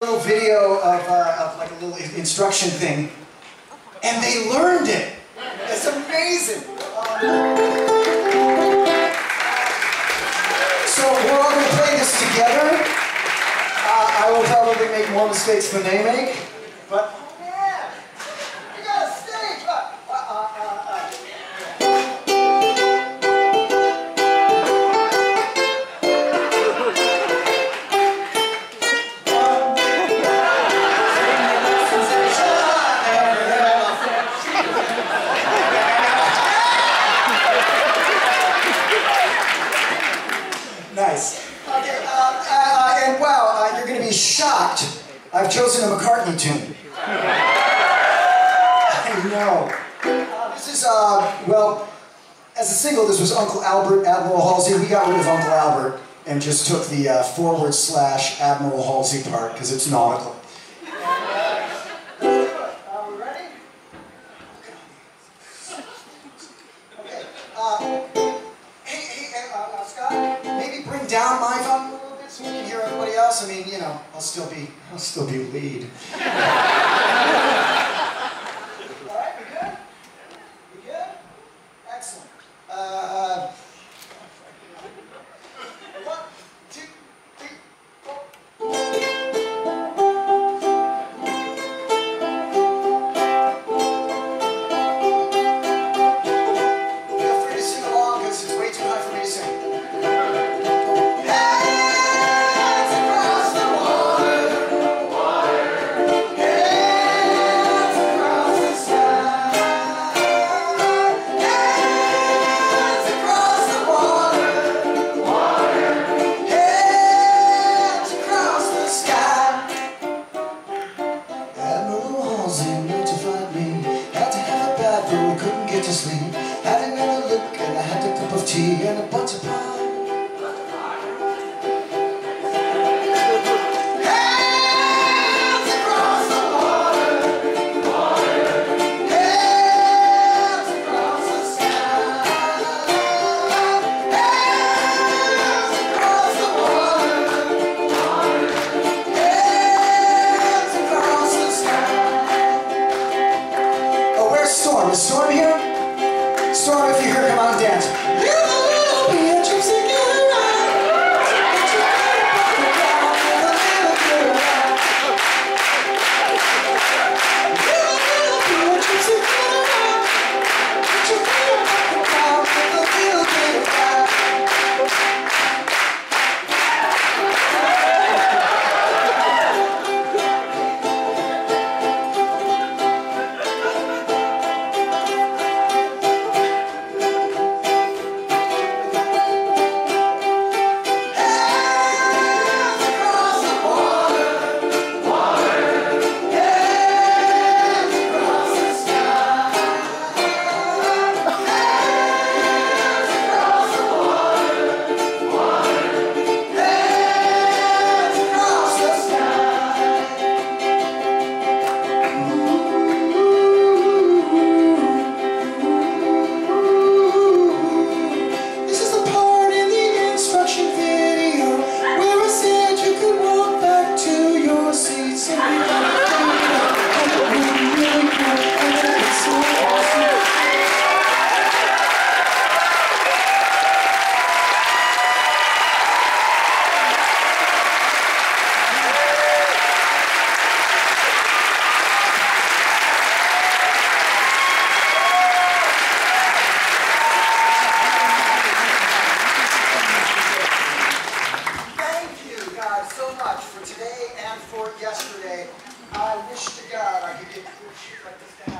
little video of, uh, of like a little instruction thing, and they learned it. It's amazing. So we're all going to play this together. Uh, I will probably make more mistakes than they make, but Nice. Okay, uh, uh, and wow, uh, you're going to be shocked. I've chosen a McCartney tune. I know. This is, uh, well, as a single, this was Uncle Albert, Admiral Halsey. We got rid of Uncle Albert and just took the uh, forward slash Admiral Halsey part because it's nautical. Else. I mean, you know, I'll still be, I'll still be lead. All right, we good? We good? Excellent. Uh, yesterday. I wish to God I could get cool shit like this.